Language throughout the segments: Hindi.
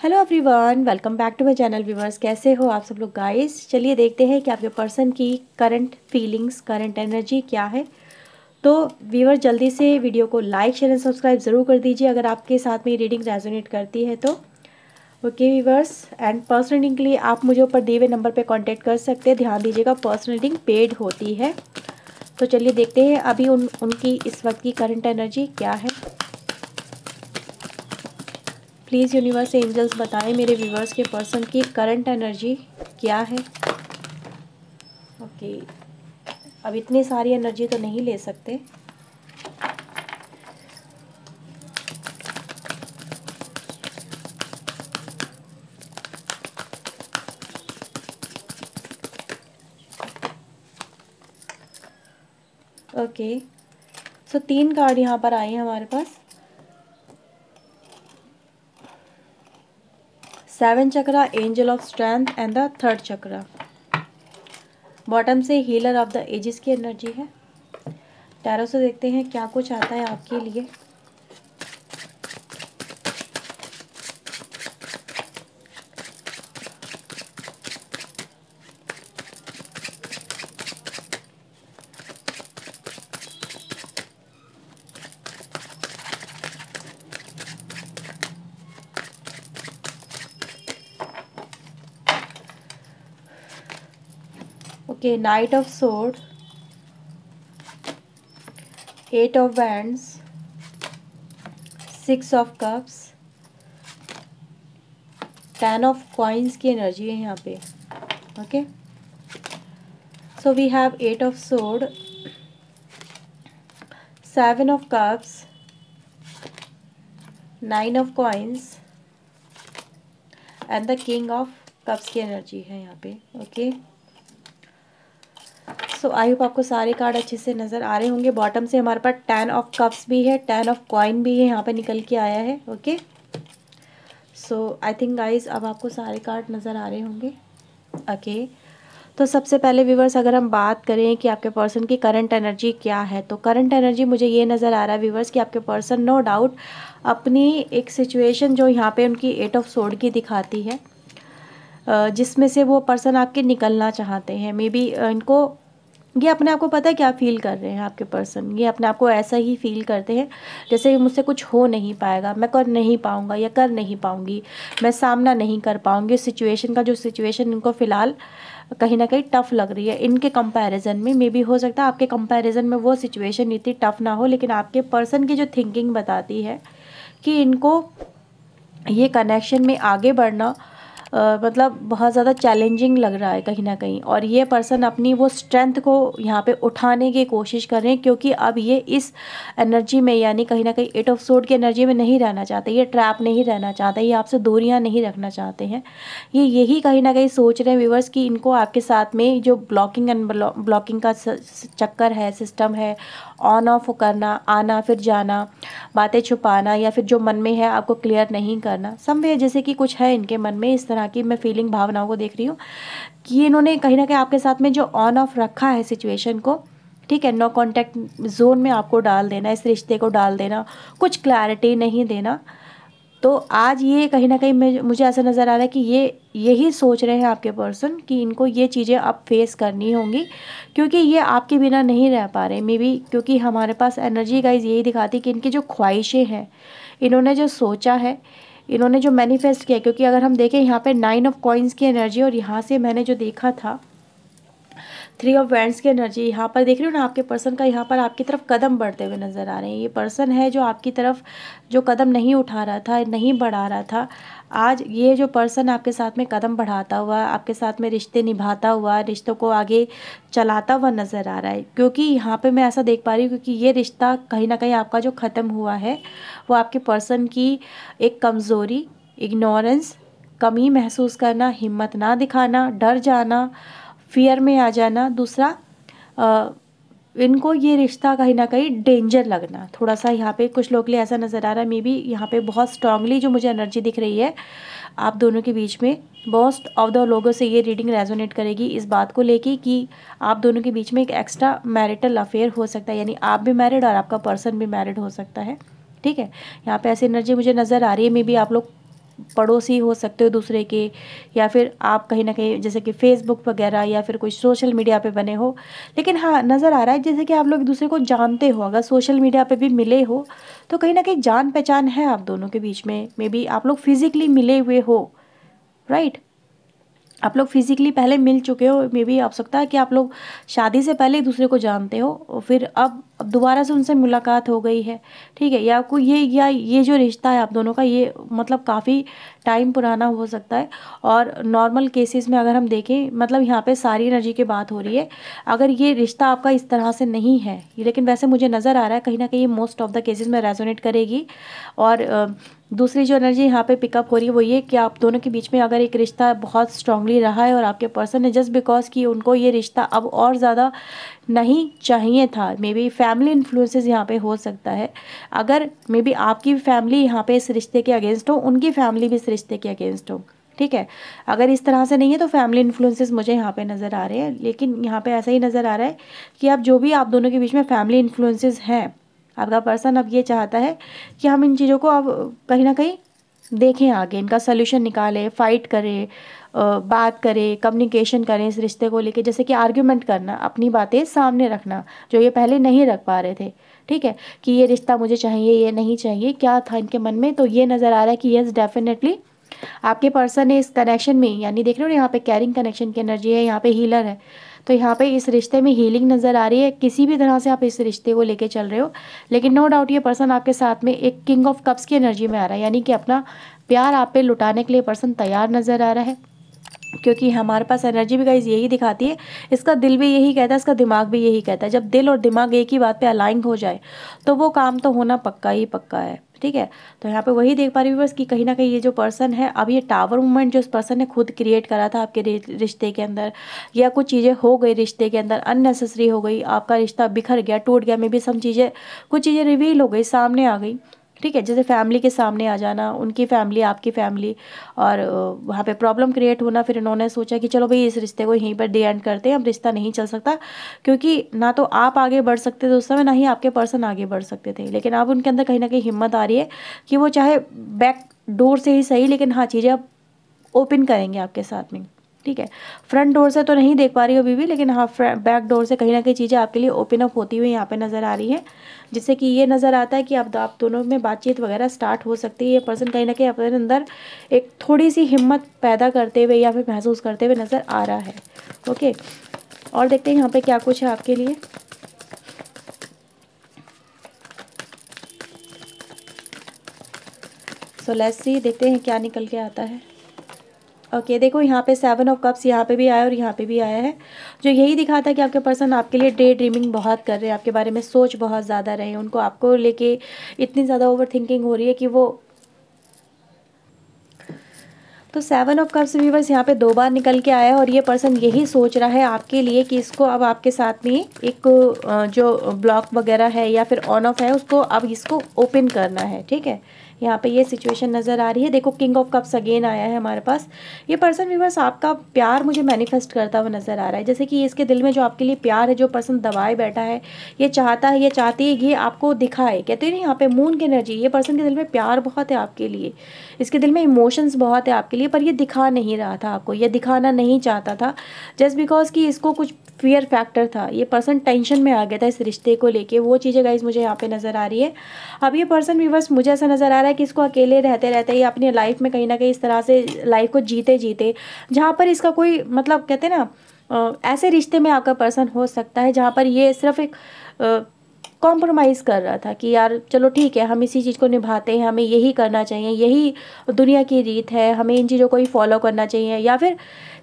Hello everyone welcome back to my channel viewers कैसे हो आप सब लोग गाइस चलिए देखते हैं कि आपके पर्सन की करंट फीलिंग्स करंट एनर्जी क्या है। तो व्यूवर जल्दी से वीडियो को लाइक शेयर एंड सब्सक्राइब ज़रूर कर दीजिए। अगर आपके साथ में रीडिंग रेजोनेट करती है तो। Okay viewers and personal reading के लिए आप मुझे ऊपर दिए हुए नंबर पर कॉन्टैक्ट कर सकते हैं। ध्यान दीजिएगा पर्सनल रीडिंग पेड होती है। तो चलिए देखते हैं अभी उन, उनकी इस वक्त की करंट एनर्जी क्या है। प्लीज़ यूनिवर्स एंजल्स बताएँ मेरे व्यूवर्स के पर्सन की करंट एनर्जी क्या है? ओके, अब इतनी सारी एनर्जी तो नहीं ले सकते। ओके सो तीन कार्ड यहाँ पर आए हैं हमारे पास। Seven chakra angel of strength and the third chakra. Bottom से हीलर ऑफ़ द एजिस की एनर्जी है। टैरो से देखते हैं क्या कुछ आता है आपके लिए। Okay, knight of sword eight of wands. Six of cups. Ten of coins की एनर्जी है यहाँ पे. Okay so we have eight of sword seven of cups nine of coins and the king of cups की एनर्जी है यहाँ पे. Okay okay? So I hope आपको सारे कार्ड अच्छे से नज़र आ रहे होंगे। बॉटम से हमारे पास टेन ऑफ़ कप्स भी है टेन ऑफ़ कॉइन भी है, यहाँ पे निकल के आया है okay so I think guys अब आपको सारे कार्ड नज़र आ रहे होंगे। ओके तो सबसे पहले व्यूवर्स अगर हम बात करें कि आपके पर्सन की करंट एनर्जी क्या है तो करंट एनर्जी मुझे ये नज़र आ रहा है व्यूवर्स कि आपके पर्सन नो डाउट अपनी एक सिचुएशन जो यहाँ पे उनकी एट ऑफ़ सोड की दिखाती है जिसमें से वो पर्सन आपके निकलना चाहते हैं। मे बी इनको ये अपने आप को पता है क्या फील कर रहे हैं आपके पर्सन ये अपने आप को ऐसा ही फील करते हैं जैसे मुझसे कुछ हो नहीं पाएगा। मैं कर नहीं पाऊँगा या कर नहीं पाऊँगी। मैं सामना नहीं कर पाऊँगी। सिचुएशन का जो सिचुएशन इनको फ़िलहाल कहीं ना कहीं टफ़ लग रही है। इनके कंपैरिजन में मे भी हो सकता है आपके कंपैरिजन में वो सिचुएशन इतनी टफ़ ना हो, लेकिन आपके पर्सन की जो थिंकिंग बताती है कि इनको ये कनेक्शन में आगे बढ़ना मतलब बहुत ज़्यादा चैलेंजिंग लग रहा है कहीं ना कहीं। और ये पर्सन अपनी वो स्ट्रेंथ को यहाँ पे उठाने की कोशिश कर रहे हैं क्योंकि अब ये इस एनर्जी में यानी कहीं ना कहीं एट ऑफ़ सोड की एनर्जी में नहीं रहना चाहते, ये ट्रैप नहीं रहना चाहते, ये आपसे दूरियाँ नहीं रखना चाहते हैं। ये यही कहीं ना कहीं सोच रहे हैं व्यूवर्स कि इनको आपके साथ में जो ब्लॉकिंग एंड ब्लॉकिंग का चक्कर है सिस्टम है ऑन ऑफ़ करना, आना, फिर जाना, बातें छुपाना या फिर जो मन में है आपको क्लियर नहीं करना समवे जैसे कि कुछ है इनके मन में इस तरह की मैं फीलिंग भावनाओं को देख रही हूँ कि इन्होंने कहीं ना कहीं आपके साथ में जो ऑन ऑफ़ रखा है सिचुएशन को, ठीक है नो कांटेक्ट जोन में आपको डाल देना, इस रिश्ते को डाल देना, कुछ क्लैरिटी नहीं देना। तो आज ये कहीं ना कहीं मुझे ऐसा नज़र आ रहा है कि ये, यही सोच रहे हैं आपके पर्सन कि इनको ये चीज़ें अब फेस करनी होंगी, क्योंकि ये आपके बिना नहीं रह पा रहे। मे बी क्योंकि हमारे पास एनर्जी गाइज़ यही दिखाती कि इनकी जो ख्वाहिशें हैं, इन्होंने जो सोचा है इन्होंने जो मैनिफेस्ट किया क्योंकि अगर हम देखें यहाँ पे नाइन ऑफ़ कॉइन्स की एनर्जी और यहाँ से मैंने जो देखा था थ्री ऑफ़ वैंड्स की एनर्जी यहाँ पर देख रही हो ना, आपके पर्सन का यहाँ पर आपकी तरफ़ कदम बढ़ते हुए नज़र आ रहे हैं। ये पर्सन है जो आपकी तरफ़, जो कदम नहीं उठा रहा था, नहीं बढ़ा रहा था। आज ये जो पर्सन आपके साथ में कदम बढ़ाता हुआ, आपके साथ में रिश्ते निभाता हुआ, रिश्तों को आगे चलाता हुआ नज़र आ रहा है। क्योंकि यहाँ पे मैं ऐसा देख पा रही हूँ क्योंकि ये रिश्ता कहीं ना कहीं आपका जो ख़त्म हुआ है, वो आपके पर्सन की एक कमज़ोरी इग्नोरेंस कमी महसूस करना, हिम्मत ना दिखाना, डर जाना फियर में आ जाना। दूसरा आ, इनको ये रिश्ता कहीं ना कहीं डेंजर लगना। थोड़ा सा यहाँ पे कुछ लोग लिए ऐसा नज़र आ रहा है मे बी यहाँ पे बहुत स्ट्रांगली जो मुझे एनर्जी दिख रही है आप दोनों के बीच में मोस्ट ऑफ़ द लोगों से ये रीडिंग रेजोनेट करेगी इस बात को लेके कि आप दोनों के बीच में एक एक्स्ट्रा मैरिटल अफेयर हो सकता है यानी आप भी मैरिड और आपका पर्सन भी मैरिड हो सकता है। ठीक है? यहाँ पे ऐसी एनर्जी मुझे नज़र आ रही है मे बी आप लोग पड़ोसी हो सकते हो दूसरे के, या फिर आप कहीं ना कहीं, जैसे कि फेसबुक वगैरह या फिर कोई सोशल मीडिया पे बने हो। लेकिन हाँ नज़र आ रहा है जैसे कि आप लोग दूसरे को जानते हो, अगर सोशल मीडिया पे भी मिले हो तो कहीं ना कहीं जान पहचान है आप दोनों के बीच में। मे बी आप लोग फिज़िकली मिले हुए हो राइट आप लोग फिजिकली पहले मिल चुके हो मे बी आप सकता है कि आप लोग शादी से पहले एक दूसरे को जानते हो, और फिर अब अब दोबारा से उनसे मुलाकात हो गई है। ठीक है, या कोई ये, या ये जो रिश्ता है आप दोनों का, ये मतलब काफ़ी टाइम पुराना हो सकता है। और नॉर्मल केसेस में अगर हम देखें मतलब यहाँ पे सारी एनर्जी की बात हो रही है। अगर ये रिश्ता आपका इस तरह से नहीं है, लेकिन वैसे मुझे नज़र आ रहा है, कहीं ना कहीं मोस्ट ऑफ़ द केसेस में रेजोनेट करेगी। और दूसरी जो एनर्जी यहाँ पे पिकअप हो रही है, वो ये कि आप दोनों के बीच में अगर एक रिश्ता बहुत स्ट्रांगली रहा है और आपके पर्सन ने जस्ट बिकॉज़ कि उनको ये रिश्ता अब और ज़्यादा नहीं चाहिए था मे बी फैमिली इन्फ्लुएंसेस यहाँ पे हो सकता है। अगर मे बी आपकी फैमिली यहाँ पे इस रिश्ते के अगेंस्ट हो, उनकी फैमिली भी इस रिश्ते के अगेंस्ट हो। ठीक है? अगर इस तरह से नहीं है तो फैमिली इन्फ्लुएंसेस मुझे यहाँ पे नज़र आ रहे हैं। लेकिन यहाँ पे ऐसा ही नज़र आ रहा है कि आप जो भी, आप दोनों के बीच में फैमिली इन्फ्लुएंसेस हैं। आपका पर्सन अब ये चाहता है कि हम इन चीज़ों को अब कहीं ना कहीं देखें आगे, इनका सोल्यूशन निकालें फ़ाइट करें। बात करें कम्युनिकेशन करें इस रिश्ते को लेके, जैसे कि आर्ग्यूमेंट करना, अपनी बातें सामने रखना, जो ये पहले नहीं रख पा रहे थे। ठीक है? कि ये रिश्ता मुझे चाहिए, ये नहीं चाहिए, क्या था इनके मन में? तो ये नज़र आ रहा है कि येस डेफिनेटली आपके पर्सन ने इस कनेक्शन में, यानी देख रहे हो यहाँ पे कैरिंग कनेक्शन की एनर्जी है, यहाँ पे हीलर है। तो यहाँ पे इस रिश्ते में हीलिंग नज़र आ रही है, किसी भी तरह से आप इस रिश्ते को लेके चल रहे हो। लेकिन नो डाउट ये पर्सन आपके साथ में एक किंग ऑफ़ कप्स की एनर्जी में आ रहा है, यानी कि अपना प्यार आप पे लुटाने के लिए पर्सन तैयार नज़र आ रहा है। क्योंकि हमारे पास एनर्जी भी गाइज़ यही दिखाती है। इसका दिल भी यही कहता है, इसका दिमाग भी यही कहता है। जब दिल और दिमाग एक ही बात पे अलाइन हो जाए तो वो काम तो होना पक्का ही पक्का है, ठीक है? तो यहाँ पे वही देख पा रही हूँ बस कि कहीं ना कहीं ये जो पर्सन है, अब ये टावर मूवमेंट जो उस पर्सन ने खुद क्रिएट करा था आपके रिश्ते के अंदर, या कुछ चीज़ें हो गई रिश्ते के अंदर अननेसेसरी हो गई, आपका रिश्ता बिखर गया, टूट गया मे भी सब चीज़ें, कुछ चीज़ें रिवील हो गई, सामने आ गई। ठीक है, जैसे फैमिली के सामने आ जाना, उनकी फैमिली आपकी फैमिली और वहाँ पे प्रॉब्लम क्रिएट होना, फिर इन्होंने सोचा कि चलो भाई इस रिश्ते को यहीं पर डी एंड करते हैं, अब रिश्ता नहीं चल सकता, क्योंकि ना तो आप आगे बढ़ सकते थे उस समय, ना ही आपके पर्सन आगे बढ़ सकते थे, लेकिन अब उनके अंदर कहीं ना कहीं हिम्मत आ रही है कि वो चाहे बैक डोर से ही सही, लेकिन हाँ चीज़ें अब ओपन करेंगे आपके साथ में। ठीक है। फ्रंट डोर से तो नहीं देख पा रही हो भी, लेकिन हाँ बैक डोर से कहीं ना कहीं चीज़ें आपके लिए ओपन अप होती हुई यहाँ पे नज़र आ रही है, जिससे कि ये नज़र आता है कि आप आप दोनों में बातचीत वगैरह स्टार्ट हो सकती है। ये पर्सन कहीं ना कहीं अपने अंदर एक थोड़ी सी हिम्मत पैदा करते हुए या फिर महसूस करते हुए नज़र आ रहा है। ओके और देखते हैं यहाँ पर क्या कुछ है आपके लिए। सो लेट्स सी देखते हैं क्या निकल के आता है। ओके okay, देखो यहाँ पे सेवन ऑफ़ कप्स यहाँ पे भी आया और यहाँ पे भी आया है। जो यही दिखाता है कि आपके पर्सन आपके लिए डे ड्रीमिंग बहुत कर रहे हैं आपके बारे में सोच बहुत ज़्यादा रहे हैं। उनको आपको लेके इतनी ज़्यादा ओवर थिंकिंग हो रही है कि वो तो सेवन ऑफ़ कप्स बस यहाँ पे दो बार निकल के आया है और ये पर्सन यही सोच रहा है आपके लिए कि इसको अब आपके साथ में एक जो ब्लॉक वगैरह है या फिर ऑन ऑफ़ है उसको अब इसको ओपन करना है ठीक है? यहाँ पे ये सिचुएशन नज़र आ रही है। देखो किंग ऑफ़ कप्स अगेन आया है हमारे पास। ये पर्सन व्यूवर्स आपका प्यार मुझे मैनिफेस्ट करता हुआ नज़र आ रहा है। जैसे कि इसके दिल में जो आपके लिए प्यार है, जो पर्सन दबाए बैठा है, ये चाहता है, ये चाहती है ये आपको दिखाए। कहते हैं यहाँ पे मून की एनर्जी ये पर्सन के दिल में प्यार बहुत है आपके लिए। इसके दिल में इमोशंस बहुत है आपके लिए, पर ये दिखा नहीं रहा था आपको, ये दिखाना नहीं चाहता था। जस्ट बिकॉज़ कि इसको कुछ फियर फैक्टर था, ये पर्सन टेंशन में आ गया था इस रिश्ते को लेके। वो चीज़ें गाइज़ मुझे यहाँ पे नज़र आ रही है। अब ये पर्सन बस मुझे ऐसा नज़र आ रहा है कि इसको अकेले रहते रहते या अपनी लाइफ में कहीं ना कहीं इस तरह से लाइफ को जीते जीते, जहाँ पर इसका कोई मतलब कहते हैं ना ऐसे रिश्ते में आपका पर्सन हो सकता है जहाँ पर ये सिर्फ़ एक कॉम्प्रोमाइज़ कर रहा था कि यार, चलो ठीक है, हम इसी चीज़ को निभाते हैं, हमें यही करना चाहिए, यही दुनिया की रीत है, हमें इन चीज़ों को ही फॉलो करना चाहिए। या फिर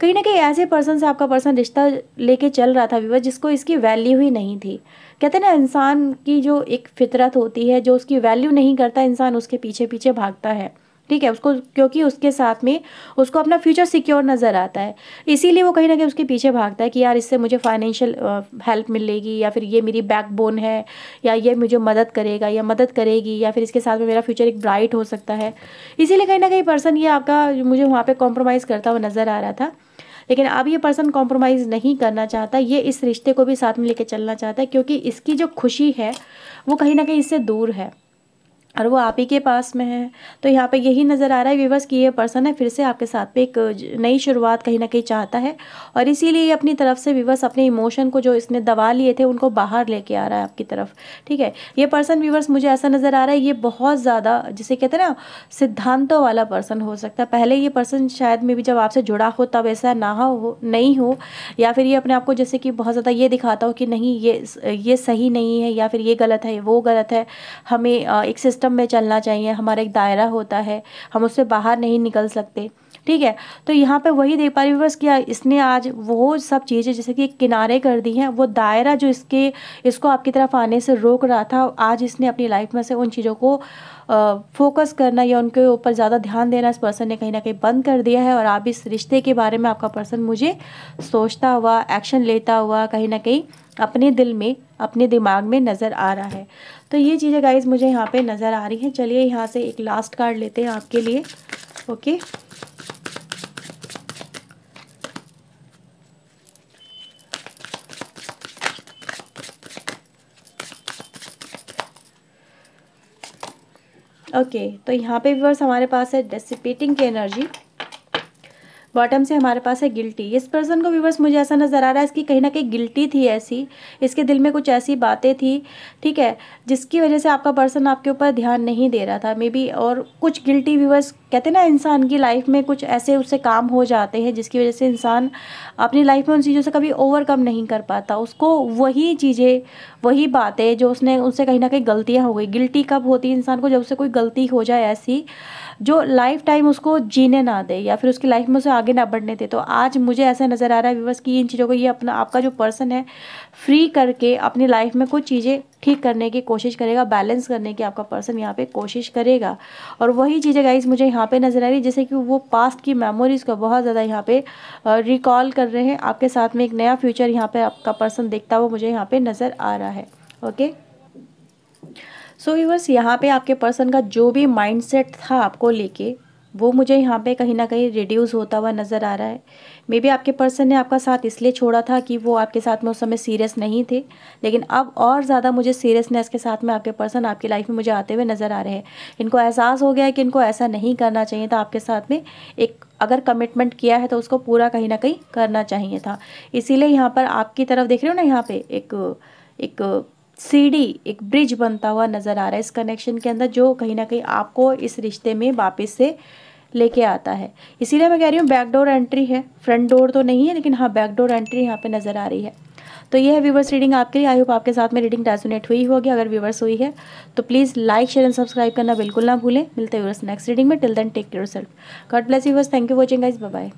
कहीं ना कहीं ऐसे पर्सन से आपका पर्सन रिश्ता लेके चल रहा था विवाह जिसको इसकी वैल्यू ही नहीं थी। कहते ना, इंसान की जो एक फितरत होती है, जो उसकी वैल्यू नहीं करता, इंसान उसके पीछे पीछे भागता है। ठीक है, उसको, क्योंकि उसके साथ में उसको अपना फ्यूचर सिक्योर नज़र आता है। इसीलिए वो कहीं ना कहीं उसके पीछे भागता है कि यार इससे मुझे फाइनेंशियल हेल्प मिलेगी या फिर ये मेरी बैकबोन है या ये मुझे मदद करेगा या मदद करेगी या फिर इसके साथ में मेरा फ्यूचर एक ब्राइट हो सकता है। इसीलिए कहीं ना कहीं पर्सन ये आपका, मुझे वहाँ पर कॉम्प्रोमाइज़ करता हुआ नज़र आ रहा था। लेकिन अब ये पर्सन कॉम्प्रोमाइज़ नहीं करना चाहता, ये इस रिश्ते को भी साथ में लेके चलना चाहता है, क्योंकि इसकी जो खुशी है, वो कहीं ना कहीं इससे दूर है। और वो आप ही के पास में है। तो यहाँ पे यही नज़र आ रहा है विवर्स कि ये पर्सन है, फिर से आपके साथ पे एक नई शुरुआत कहीं ना कहीं चाहता है। और इसीलिए ये अपनी तरफ़ से विवर्स अपने इमोशन को जो इसने दबा लिए थे, उनको बाहर लेके आ रहा है आपकी तरफ़। ठीक है? ये पर्सन विवर्स मुझे ऐसा नज़र आ रहा है, ये बहुत ज़्यादा, जिसे कहते हैं ना, सिद्धांतों वाला पर्सन हो सकता है। पहले ये पर्सन शायद में भी जब आपसे जुड़ा हो, तब ऐसा ना हो नहीं हो, या फिर ये अपने आप को जैसे कि बहुत ज़्यादा ये दिखाता हो कि नहीं, ये ये सही नहीं है, या फिर ये गलत है, वो गलत है। हमें एक सिस्टम में चलना चाहिए, हमारा एक दायरा होता है, हम उससे बाहर नहीं निकल सकते। ठीक है तो यहाँ पे वही देख पा रही बस क्या इसने आज वो सब चीज़ें जैसे कि किनारे कर दी हैं, वो दायरा जो इसके, इसको आपकी तरफ़ आने से रोक रहा था, आज इसने अपनी लाइफ में से उन चीज़ों को फोकस करना या उनके ऊपर ज़्यादा ध्यान देना इस पर्सन ने कहीं ना कहीं बंद कर दिया है और आप इस रिश्ते के बारे में आपका पर्सन मुझे सोचता हुआ, एक्शन लेता हुआ कहीं ना कहीं अपने दिल में, अपने दिमाग में नज़र आ रहा है। तो ये चीज़ें गाइज़ मुझे यहाँ पे नज़र आ रही हैं। चलिए यहाँ से एक लास्ट कार्ड लेते हैं आपके लिए। ओके ओके okay, तो यहाँ पे व्यूअर्स हमारे पास है डेसिपेटिंग की एनर्जी बॉटम से हमारे पास है गिल्टी इस पर्सन को व्यूवर्स मुझे ऐसा नज़र आ रहा है, इसकी कहीं ना कहीं गिल्टी थी ऐसी. इसके दिल में कुछ ऐसी बातें थी, ठीक है, जिसकी वजह से आपका पर्सन आपके ऊपर ध्यान नहीं दे रहा था. मे बी और कुछ गिल्टी व्यूवर्स कहते हैं ना, इंसान की लाइफ में कुछ ऐसे उससे काम हो जाते हैं जिसकी वजह से इंसान अपनी लाइफ में उन चीज़ों से कभी ओवरकम नहीं कर पाता। उसको वही चीज़ें, वही बातें जो उसने उनसे कहीं ना कहीं गलतियाँ हो गई। गिल्टी कब होती है इंसान को? जब उससे कोई गलती हो जाए ऐसी, जो लाइफ टाइम उसको जीने ना दे या फिर उसकी लाइफ में उसे आगे ना बढ़ने दे। तो आज मुझे ऐसा नज़र आ रहा है विवस कि इन चीज़ों को ये अपना, आपका जो पर्सन है फ्री करके अपनी लाइफ में कुछ चीज़ें ठीक करने की कोशिश करेगा बैलेंस करने की आपका पर्सन यहाँ पे कोशिश करेगा। और वही चीज़ें गाइज़ मुझे यहाँ पे नज़र आ रही जैसे कि वो पास्ट की मेमोरीज़ को बहुत ज़्यादा यहाँ पे रिकॉल कर रहे हैं। आपके साथ में एक नया फ्यूचर यहाँ पे आपका पर्सन देखता हुआ मुझे यहाँ पे नज़र आ रहा है ओके सो व्यूवर्स यहाँ पे आपके पर्सन का जो भी माइंडसेट था आपको लेके वो मुझे यहाँ पे कहीं ना कहीं रिड्यूस होता हुआ नज़र आ रहा है। मे बी आपके पर्सन ने आपका साथ इसलिए छोड़ा था कि वो आपके साथ में उस समय सीरियस नहीं थे, लेकिन अब और ज़्यादा मुझे सीरियसनेस के साथ में आपके पर्सन आपकी लाइफ में मुझे आते हुए नज़र आ रहे हैं। इनको एहसास हो गया है कि इनको ऐसा नहीं करना चाहिए था, आपके साथ में एक अगर कमिटमेंट किया है तो उसको पूरा कहीं ना कहीं करना चाहिए था। इसीलिए यहाँ पर आपकी तरफ़ देख रहे हो ना, यहाँ पर एक एक सीढ़ी, एक ब्रिज बनता हुआ नज़र आ रहा है इस कनेक्शन के अंदर, जो कहीं ना कहीं आपको इस रिश्ते में वापस से लेके आता है। इसीलिए मैं कह रही हूँ बैकडोर एंट्री है। फ्रंट डोर तो नहीं है, लेकिन हाँ बैकडोर एंट्री यहाँ पे नज़र आ रही है। तो ये है व्यूवर्स रीडिंग आपके लिए। आई होप आपके साथ में रीडिंग रेजोनेट हुई होगी। अगर व्यूवर्स हुई है तो please like share and subscribe करना बिल्कुल ना भूलें। मिलते व्यूवर्स नेक्स्ट रीडिंग में। Till then take care self God bless yours thank you watching guys bye